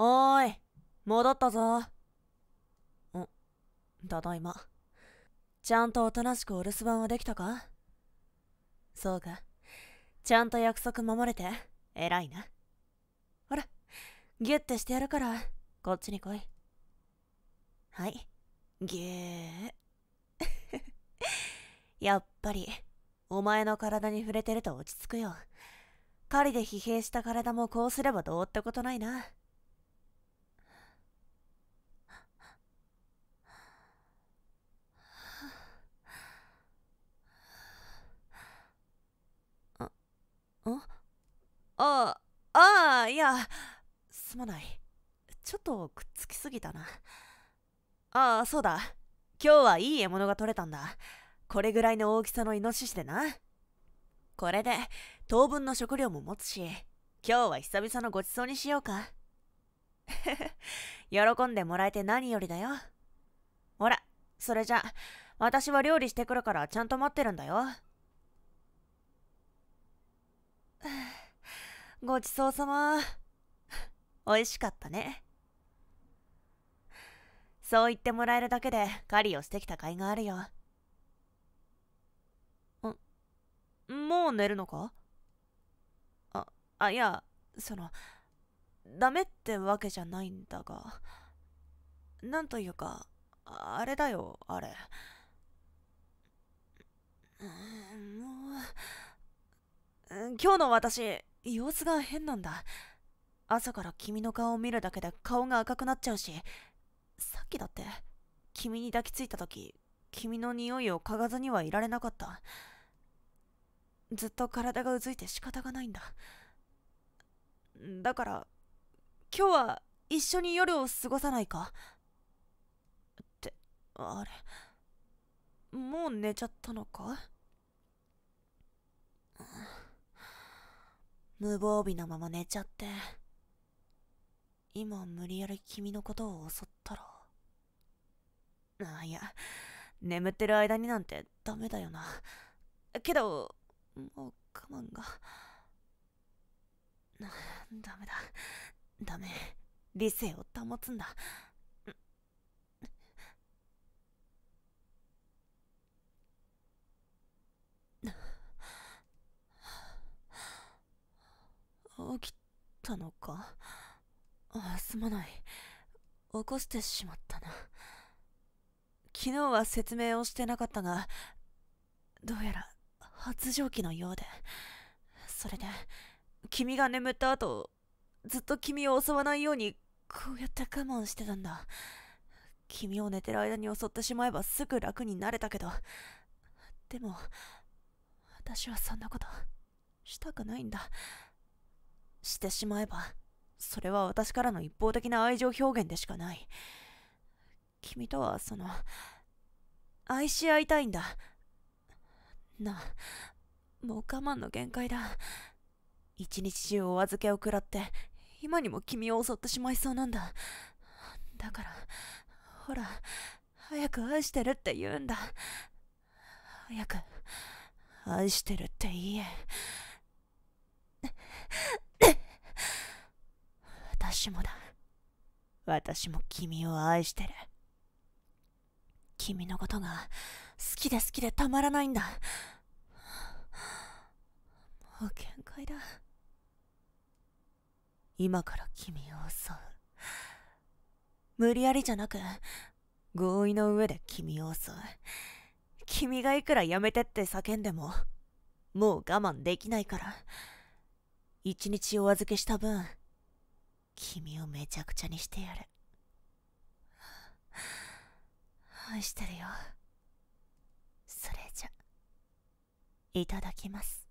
おーい、戻ったぞう。ん、ただいま。ちゃんとおとなしくお留守番はできたか？そうか。ちゃんと約束守れて、偉いな。ほら、ギュッてしてやるから、こっちに来い。はい、ぎゅー。やっぱり、お前の体に触れてると落ち着くよ。狩りで疲弊した体もこうすればどうってことないな。あ、ああ、いや、すまない。ちょっとくっつきすぎたな。ああ、そうだ。今日はいい獲物が取れたんだ。これぐらいの大きさのイノシシでな。これで当分の食料も持つし、今日は久々のごちそうにしようか。喜んでもらえて何よりだよ。ほら、それじゃ、私は料理してくるからちゃんと待ってるんだよ。ごちそうさま。美味しかったね。そう言ってもらえるだけで狩りをしてきた甲斐があるよ。んもう寝るのか？あ、あ、いや、その、ダメってわけじゃないんだが、なんというか、あれだよ、あれ。もう、今日の私、様子が変なんだ。朝から君の顔を見るだけで顔が赤くなっちゃうし、さっきだって、君に抱きついた時、君の匂いを嗅がずにはいられなかった。ずっと体がうずいて仕方がないんだ。だから、今日は一緒に夜を過ごさないか？って、あれ、もう寝ちゃったのか？無防備なまま寝ちゃって。今無理やり君のことを襲ったら。あ、いや、眠ってる間になんてダメだよな。けど、もう我慢が。ダメだ。ダメ。理性を保つんだ。起きたのかあすまない。起こしてしまったな。昨日は説明をしてなかったが、どうやら発情期のようで。それで、君が眠った後、ずっと君を襲わないように、こうやって我慢してたんだ。君を寝てる間に襲ってしまえばすぐ楽になれたけど、でも、私はそんなこと、したくないんだ。してしまえば、それは私からの一方的な愛情表現でしかない。君とはその、愛し合いたいんだ。なあ、もう我慢の限界だ。一日中お預けを食らって、今にも君を襲ってしまいそうなんだ。だから、ほら、早く愛してるって言うんだ。早く、愛してるって言え。私もだ。私も君を愛してる。君のことが好きで好きでたまらないんだ。もう限界だ。今から君を襲う。無理やりじゃなく、合意の上で君を襲う。君がいくらやめてって叫んでも、もう我慢できないから。一日お預けした分、君をめちゃくちゃにしてやる。愛してるよ。それじゃ、いただきます。